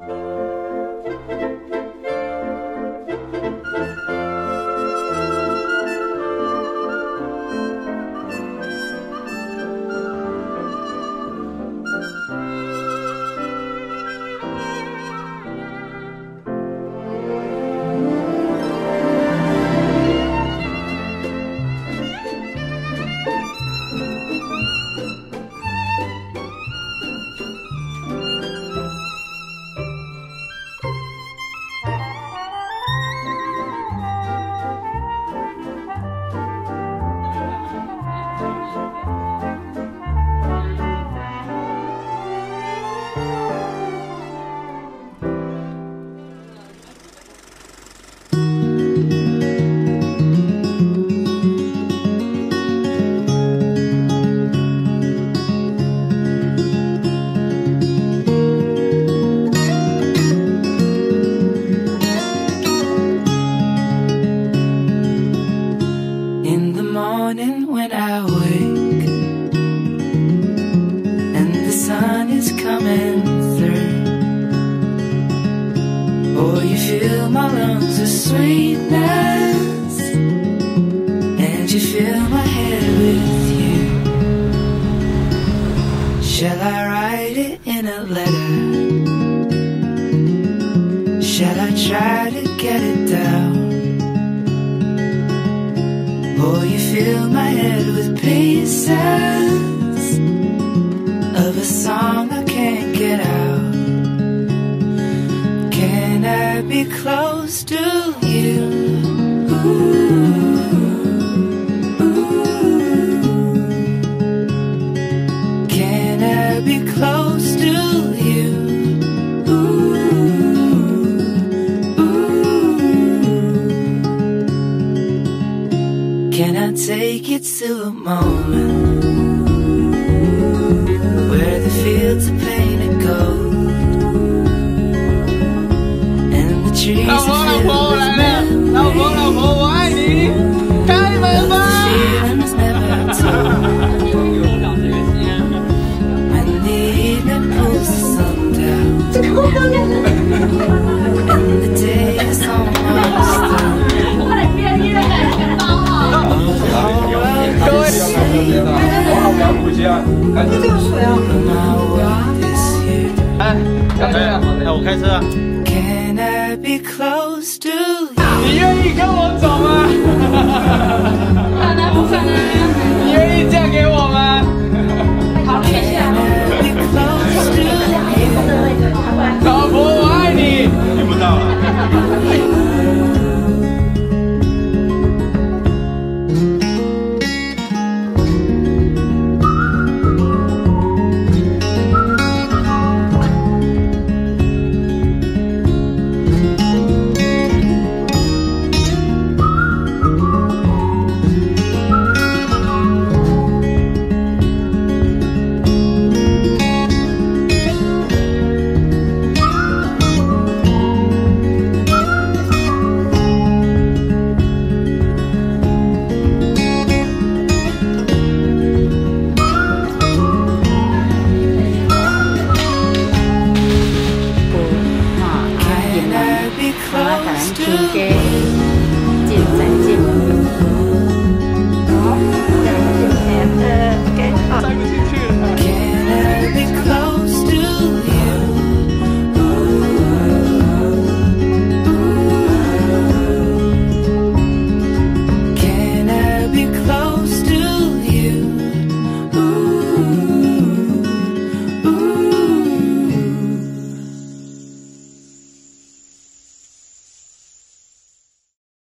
In fill my lungs with sweetness and you fill my head with you. Shall I write it in a letter? Shall I try to get it down? Oh, you fill my head with pieces of a song I can't get out. I be close to you? Can I be close to you? Can I take you to a moment where the fields are painted say you'll Frankie Gay.